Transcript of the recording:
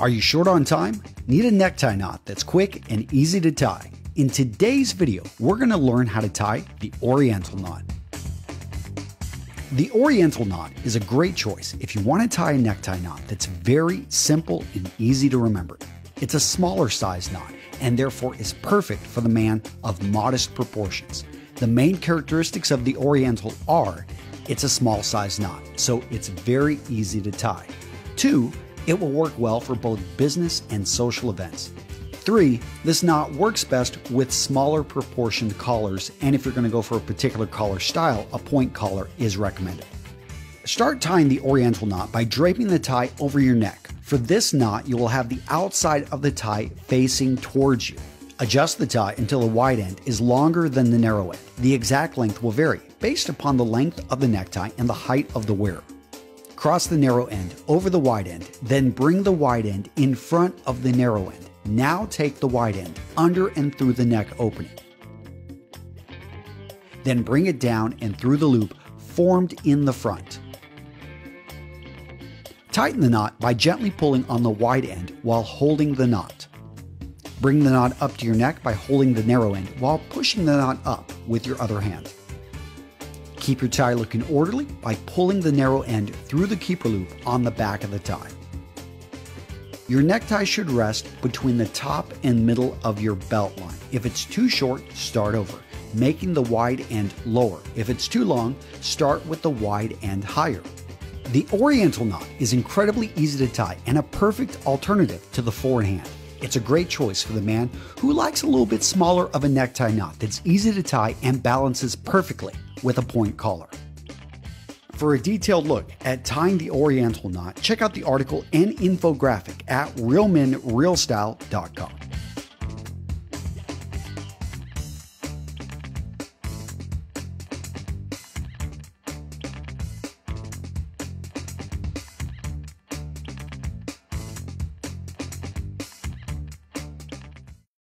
Are you short on time? Need a necktie knot that's quick and easy to tie? In today's video, we're going to learn how to tie the Oriental knot. The Oriental knot is a great choice if you want to tie a necktie knot that's very simple and easy to remember. It's a smaller size knot and therefore is perfect for the man of modest proportions. The main characteristics of the Oriental are it's a small size knot, so it's very easy to tie. Two, it will work well for both business and social events. Three, this knot works best with smaller proportioned collars, and if you're going to go for a particular collar style, a point collar is recommended. Start tying the oriental knot by draping the tie over your neck. For this knot, you will have the outside of the tie facing towards you. Adjust the tie until the wide end is longer than the narrow end. The exact length will vary based upon the length of the necktie and the height of the wearer. Cross the narrow end over the wide end, then bring the wide end in front of the narrow end. Now take the wide end under and through the neck opening. Then bring it down and through the loop formed in the front. Tighten the knot by gently pulling on the wide end while holding the knot. Bring the knot up to your neck by holding the narrow end while pushing the knot up with your other hand. Keep your tie looking orderly by pulling the narrow end through the keeper loop on the back of the tie. Your necktie should rest between the top and middle of your belt line. If it's too short, start over, making the wide end lower. If it's too long, start with the wide end higher. The Oriental knot is incredibly easy to tie and a perfect alternative to the four-in-hand. It's a great choice for the man who likes a little bit smaller of a necktie knot that's easy to tie and balances perfectly with a point collar. For a detailed look at tying the Oriental knot, check out the article and infographic at realmenrealstyle.com.